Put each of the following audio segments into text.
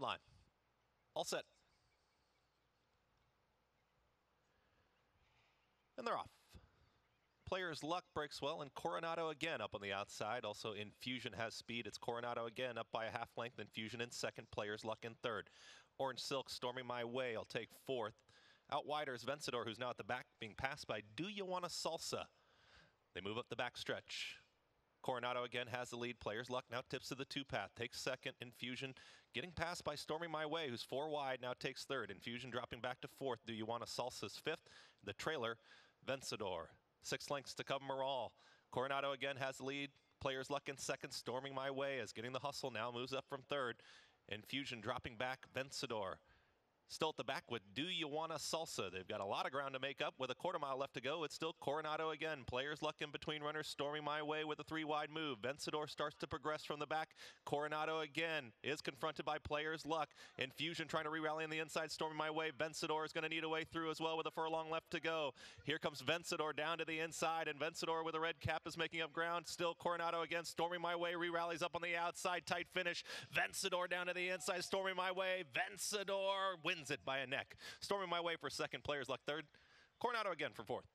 line. All set. And they're off. Player's luck breaks well, and Coronado again up on the outside. Also, Infusion has speed. It's Coronado again up by a half length. Infusion in second. Player's luck in third. Orange Silk storming my way. I'll take fourth. Out wider is Vencedor, who's now at the back, being passed by Do You Want a Salsa? They move up the back stretch. Coronado again has the lead. Player's luck now tips to the two path. Takes second. Infusion getting passed by Storming My Way, who's four wide, now takes third. Infusion dropping back to fourth. Do you want a Salsa's fifth? The trailer, Vencedor. Six lengths to cover all. Coronado again has the lead. Player's luck in second. Storming My Way as getting the hustle now moves up from third. Infusion dropping back. Vencedor Still at the back with Do You Want a Salsa? They've got a lot of ground to make up with a quarter mile left to go. It's still Coronado again. Players luck in between runners storming my way with a three wide move. Vencedor starts to progress from the back. Coronado again is confronted by players luck. Infusion trying to re-rally on the inside, storming my way. Vencedor is going to need a way through as well with a furlong left to go. Here comes Vencedor down to the inside, and Vencedor with a red cap is making up ground. Still Coronado again, storming my way, re-rallies up on the outside, tight finish. Vencedor down to the inside, storming my way. Vencedor wins it by a neck. Storming my way for second, players luck third. Coronado again for fourth.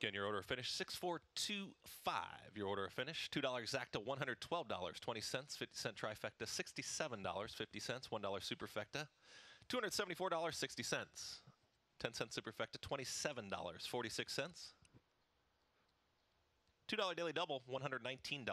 Again, your order of finish 6425. Your order of finish $2 exacta, $112.20, 50 cent trifecta, $67.50, $1 superfecta, $274.60. 10 cent superfecta, $27.46. $2 daily double, $119.